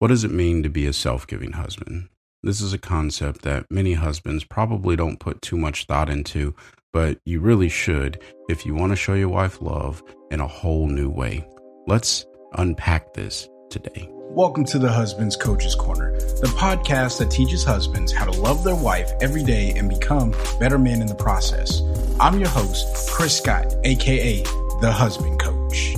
What does it mean to be a self giving husband? This is a concept that many husbands probably don't put too much thought into, but you really should if you want to show your wife love in a whole new way. Let's unpack this today. Welcome to the Husbands Coaches Corner, the podcast that teaches husbands how to love their wife every day and become better men in the process. I'm your host, Chris Scott, aka the Husband Coach.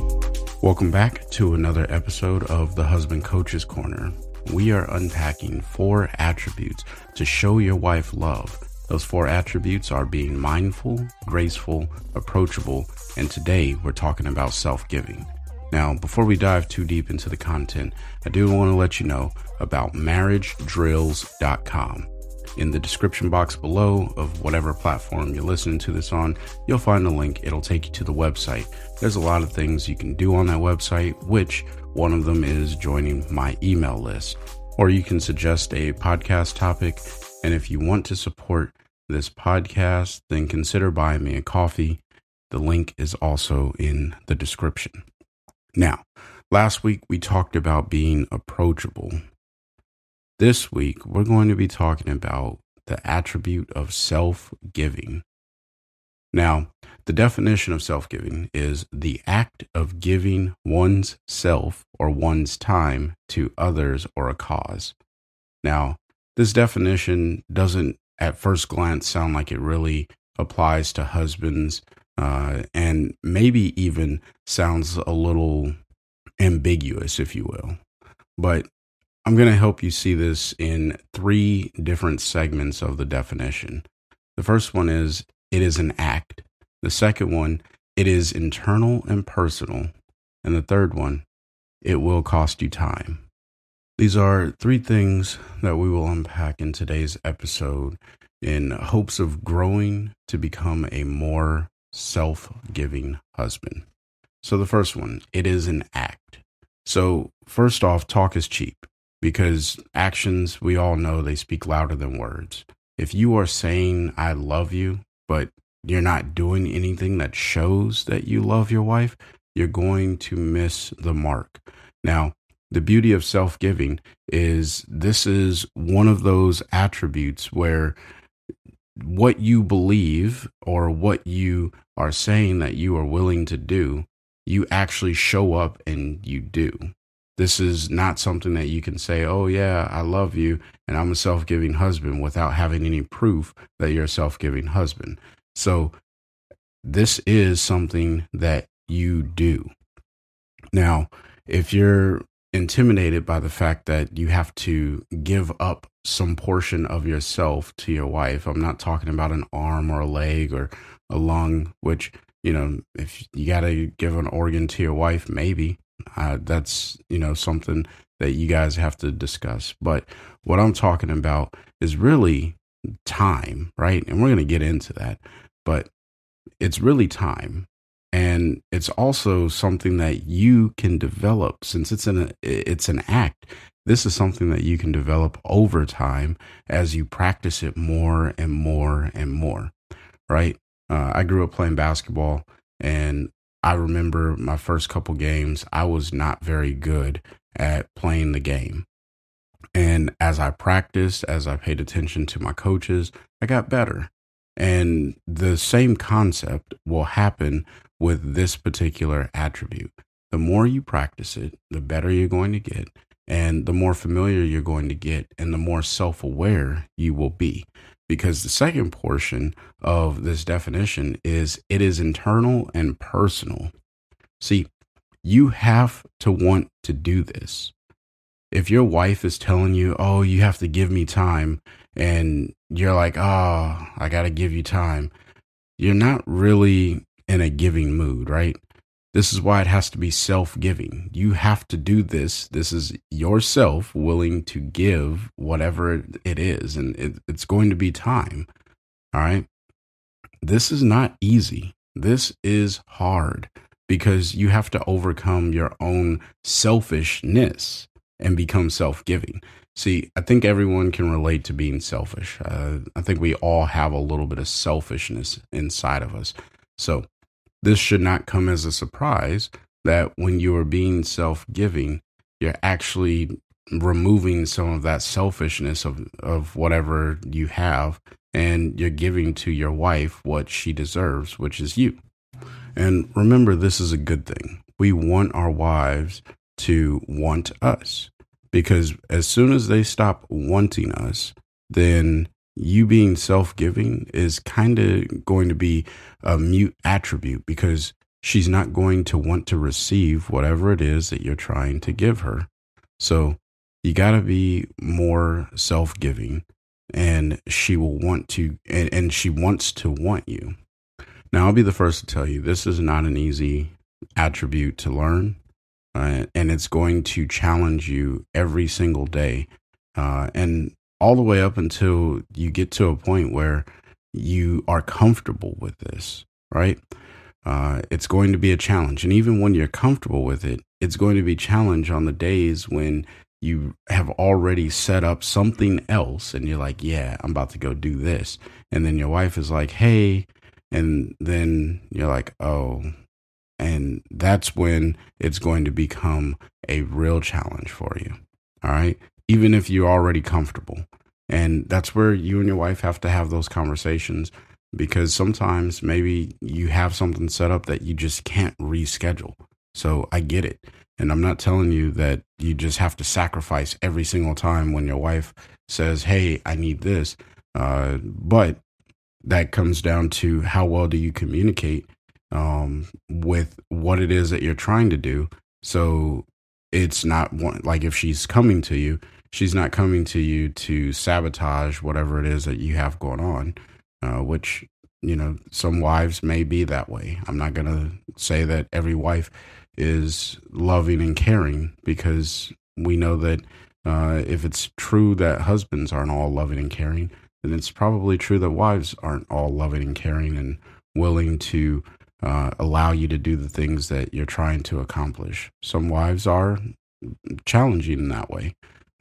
Welcome back to another episode of the Husband Coach's Corner. We are unpacking four attributes to show your wife love. Those four attributes are being mindful, graceful, approachable, and today we're talking about self giving. Now, before we dive too deep into the content, I do want to let you know about marriagedrills.com. In the description box below of whatever platform you're listening to this on, you'll find a link. It'll take you to the website. There's a lot of things you can do on that website, which one of them is joining my email list. Or you can suggest a podcast topic. And if you want to support this podcast, then consider buying me a coffee. The link is also in the description. Now, last week we talked about being approachable. This week, we're going to be talking about the attribute of self giving. Now, the definition of self giving is the act of giving one's self or one's time to others or a cause. Now, this definition doesn't at first glance sound like it really applies to husbands uh, and maybe even sounds a little ambiguous, if you will. But I'm going to help you see this in three different segments of the definition. The first one is it is an act. The second one, it is internal and personal. And the third one, it will cost you time. These are three things that we will unpack in today's episode in hopes of growing to become a more self giving husband. So, the first one, it is an act. So, first off, talk is cheap because actions, we all know they speak louder than words. If you are saying, I love you, but you're not doing anything that shows that you love your wife, you're going to miss the mark. Now, the beauty of self giving is this is one of those attributes where what you believe or what you are saying that you are willing to do, you actually show up and you do. This is not something that you can say, oh, yeah, I love you and I'm a self giving husband without having any proof that you're a self giving husband. So, this is something that you do. Now, if you're intimidated by the fact that you have to give up some portion of yourself to your wife, I'm not talking about an arm or a leg or a lung, which, you know, if you got to give an organ to your wife, maybe uh, that's you know something that you guys have to discuss. But what I'm talking about is really time, right? And we're going to get into that, but it's really time. And it's also something that you can develop since it's an it's an act. This is something that you can develop over time as you practice it more and more and more, right? Uh, I grew up playing basketball, and I remember my first couple games, I was not very good at playing the game. And as I practiced, as I paid attention to my coaches, I got better. And the same concept will happen with this particular attribute. The more you practice it, the better you're going to get, and the more familiar you're going to get, and the more self aware you will be because the second portion of this definition is it is internal and personal. See, you have to want to do this. If your wife is telling you, oh, you have to give me time, and you're like, oh, I got to give you time, you're not really in a giving mood, right? This is why it has to be self giving. You have to do this. This is yourself willing to give whatever it is, and it, it's going to be time. All right. This is not easy. This is hard because you have to overcome your own selfishness and become self giving. See, I think everyone can relate to being selfish. Uh, I think we all have a little bit of selfishness inside of us. So, this should not come as a surprise that when you are being self giving, you're actually removing some of that selfishness of, of whatever you have and you're giving to your wife what she deserves, which is you. And remember, this is a good thing. We want our wives to want us because as soon as they stop wanting us, then you being self giving is kind of going to be a mute attribute because she's not going to want to receive whatever it is that you're trying to give her. So you got to be more self giving and she will want to, and, and she wants to want you. Now, I'll be the first to tell you this is not an easy attribute to learn, uh, and it's going to challenge you every single day. Uh, and all the way up until you get to a point where you are comfortable with this, right? Uh, it's going to be a challenge. And even when you're comfortable with it, it's going to be challenge on the days when you have already set up something else and you're like, yeah, I'm about to go do this. And then your wife is like, hey, and then you're like, oh, and that's when it's going to become a real challenge for you. All right. Even if you're already comfortable. And that's where you and your wife have to have those conversations because sometimes maybe you have something set up that you just can't reschedule. So I get it. And I'm not telling you that you just have to sacrifice every single time when your wife says, Hey, I need this. Uh, but that comes down to how well do you communicate um, with what it is that you're trying to do. So it's not one, like if she's coming to you, she's not coming to you to sabotage whatever it is that you have going on, uh, which, you know, some wives may be that way. I'm not going to say that every wife is loving and caring because we know that uh, if it's true that husbands aren't all loving and caring, then it's probably true that wives aren't all loving and caring and willing to uh, allow you to do the things that you're trying to accomplish. Some wives are challenging in that way,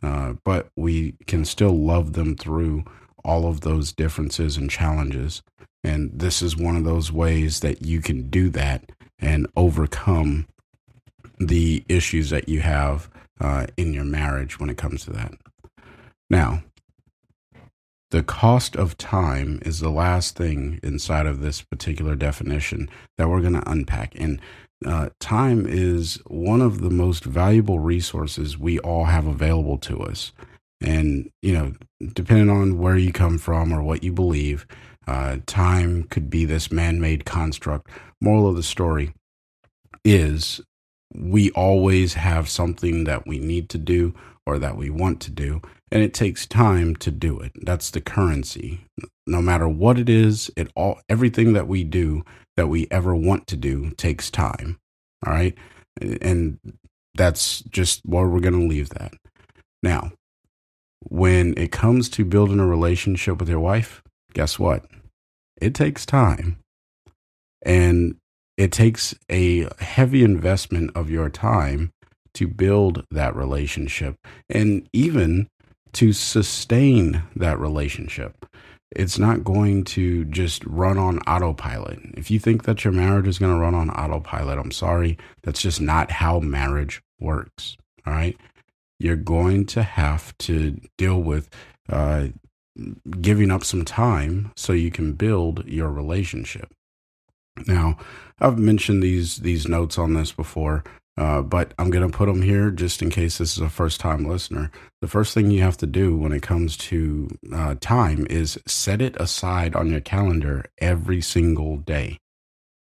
uh, but we can still love them through all of those differences and challenges. And this is one of those ways that you can do that and overcome the issues that you have uh, in your marriage when it comes to that. Now, the cost of time is the last thing inside of this particular definition that we're going to unpack. And uh, time is one of the most valuable resources we all have available to us. And, you know, depending on where you come from or what you believe, uh, time could be this man made construct. Moral of the story is we always have something that we need to do or that we want to do and it takes time to do it that's the currency no matter what it is it all everything that we do that we ever want to do takes time all right? And that's just where we're going to leave that. Now when it comes to building a relationship with your wife guess what? It takes time. And it takes a heavy investment of your time to build that relationship and even to sustain that relationship. It's not going to just run on autopilot. If you think that your marriage is going to run on autopilot, I'm sorry. That's just not how marriage works. All right. You're going to have to deal with uh, giving up some time so you can build your relationship. Now, I've mentioned these these notes on this before, uh, but I'm going to put them here just in case this is a first time listener. The first thing you have to do when it comes to uh, time is set it aside on your calendar every single day.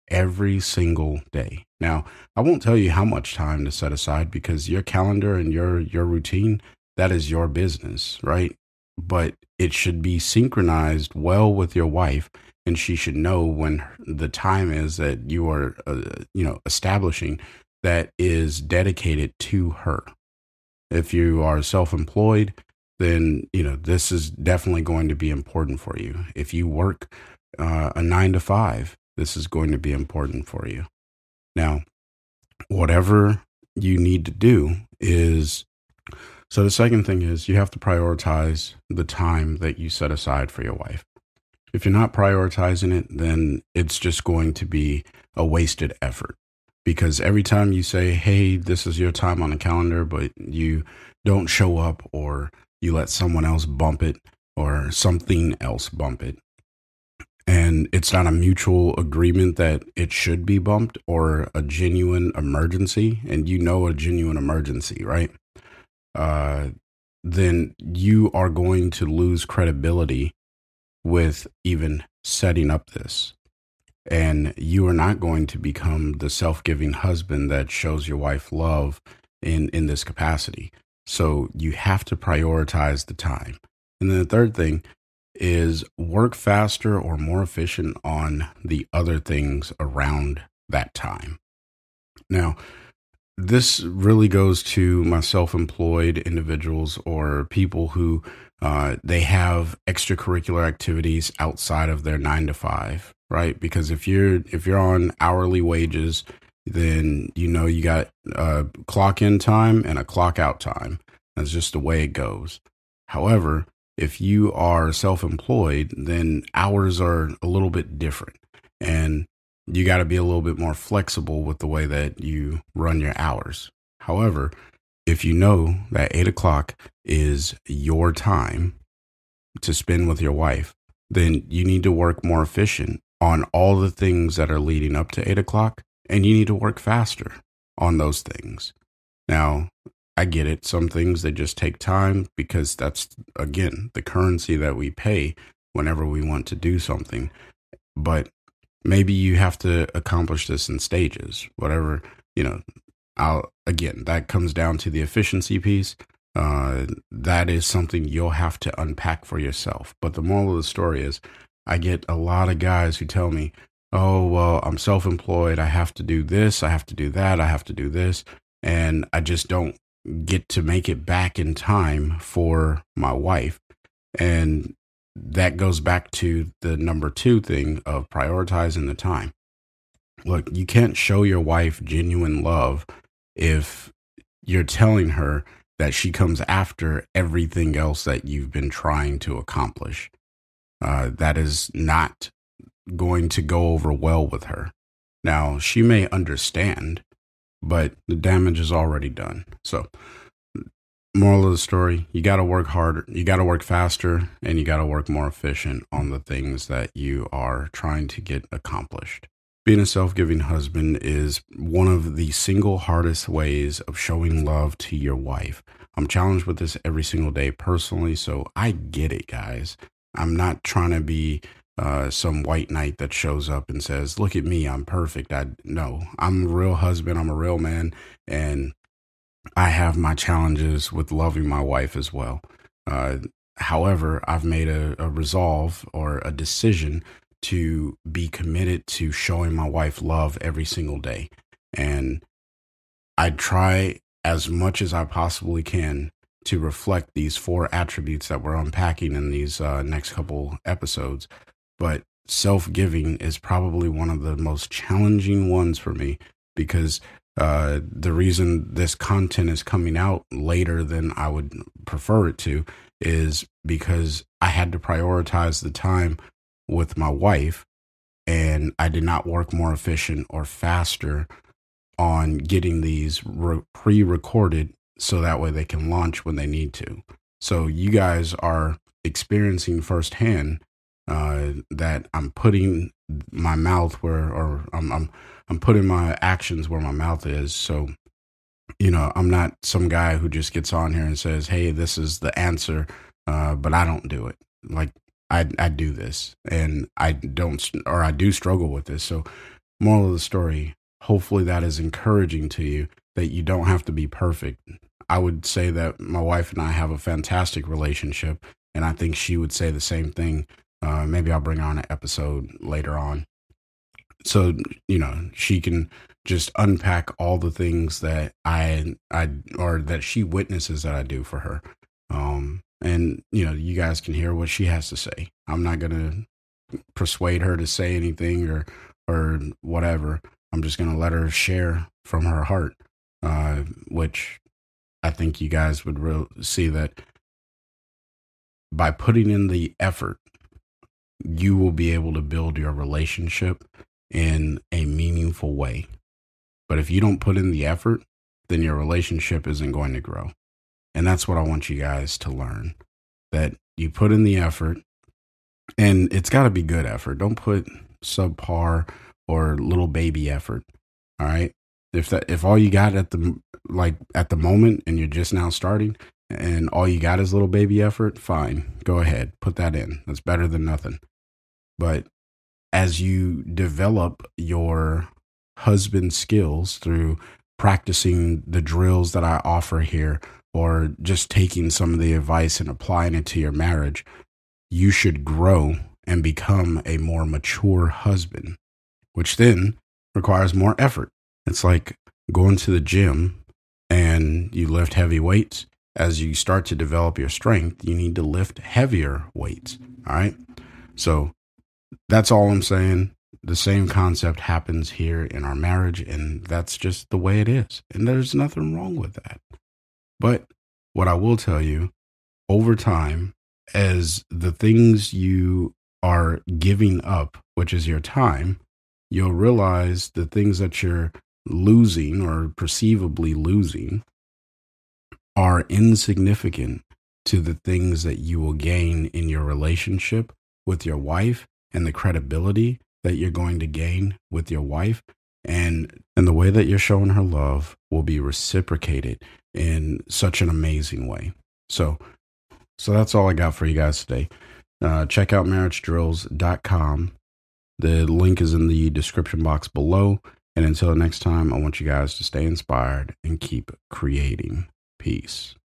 Every single day. Now, I won't tell you how much time to set aside because your calendar and your your routine that is your business, right? But it should be synchronized well with your wife and she should know when the time is that you are uh, you know establishing that is dedicated to her. If you are self-employed then you know this is definitely going to be important for you. If you work uh, a nine to five this is going to be important for you. Now whatever you need to do is so the second thing is you have to prioritize the time that you set aside for your wife. If you're not prioritizing it, then it's just going to be a wasted effort. Because every time you say, hey, this is your time on the calendar, but you don't show up or you let someone else bump it or something else bump it. And it's not a mutual agreement that it should be bumped or a genuine emergency and you know a genuine emergency right? Uh then you are going to lose credibility with even setting up this and you are not going to become the self-giving husband that shows your wife love in in this capacity so you have to prioritize the time and then the third thing is work faster or more efficient on the other things around that time. Now, this really goes to my self-employed individuals or people who uh, they have extracurricular activities outside of their nine to five, right? Because if you're if you're on hourly wages, then you know you got a clock in time and a clock out time. That's just the way it goes. However, if you are self employed, then hours are a little bit different. And you got to be a little bit more flexible with the way that you run your hours. However, if you know that eight o'clock is your time to spend with your wife, then you need to work more efficient on all the things that are leading up to eight o'clock, and you need to work faster on those things. Now, I get it. Some things they just take time because that's again the currency that we pay whenever we want to do something. But maybe you have to accomplish this in stages. Whatever, you know, I'll again that comes down to the efficiency piece. Uh, that is something you'll have to unpack for yourself. But the moral of the story is I get a lot of guys who tell me, oh, well, I'm self employed. I have to do this. I have to do that. I have to do this. And I just don't get to make it back in time for my wife. And that goes back to the number two thing of prioritizing the time. Look, you can't show your wife genuine love if you're telling her that she comes after everything else that you've been trying to accomplish. Uh, that is not going to go over well with her. Now, she may understand but the damage is already done. So, moral of the story you got to work harder, you got to work faster, and you got to work more efficient on the things that you are trying to get accomplished. Being a self giving husband is one of the single hardest ways of showing love to your wife. I'm challenged with this every single day personally, so I get it, guys. I'm not trying to be uh, some white knight that shows up and says, "Look at me, I'm perfect." I no, I'm a real husband. I'm a real man, and I have my challenges with loving my wife as well. Uh, however, I've made a, a resolve or a decision to be committed to showing my wife love every single day, and I try as much as I possibly can to reflect these four attributes that we're unpacking in these uh, next couple episodes. But self giving is probably one of the most challenging ones for me because uh, the reason this content is coming out later than I would prefer it to is because I had to prioritize the time with my wife and I did not work more efficient or faster on getting these re- pre recorded so that way they can launch when they need to. So you guys are experiencing firsthand uh, that I'm putting my mouth where, or I'm, I'm, I'm putting my actions where my mouth is. So, you know, I'm not some guy who just gets on here and says, "Hey, this is the answer," uh, but I don't do it. Like I, I do this, and I don't, or I do struggle with this. So, moral of the story: hopefully, that is encouraging to you that you don't have to be perfect. I would say that my wife and I have a fantastic relationship, and I think she would say the same thing. Uh, maybe I'll bring on an episode later on. So, you know, she can just unpack all the things that I, I, or that she witnesses that I do for her. Um, and, you know, you guys can hear what she has to say. I'm not going to persuade her to say anything or, or whatever. I'm just going to let her share from her heart, uh, which I think you guys would real see that by putting in the effort you will be able to build your relationship in a meaningful way. But if you don't put in the effort, then your relationship isn't going to grow. And that's what I want you guys to learn that you put in the effort and it's got to be good effort. Don't put subpar or little baby effort. All right. If that if all you got at the like at the moment and you're just now starting and all you got is little baby effort, fine. Go ahead. Put that in. That's better than nothing. But as you develop your husband skills through practicing the drills that I offer here or just taking some of the advice and applying it to your marriage, you should grow and become a more mature husband, which then requires more effort. It's like going to the gym and you lift heavy weights. As you start to develop your strength, you need to lift heavier weights. All right. So that's all I'm saying. The same concept happens here in our marriage, and that's just the way it is. And there's nothing wrong with that. But what I will tell you over time, as the things you are giving up, which is your time, you'll realize the things that you're losing or perceivably losing are insignificant to the things that you will gain in your relationship with your wife and the credibility that you're going to gain with your wife and and the way that you're showing her love will be reciprocated in such an amazing way. So so that's all i got for you guys today. Uh, check out marriagedrills.com the link is in the description box below. And until next time i want you guys to stay inspired and keep creating peace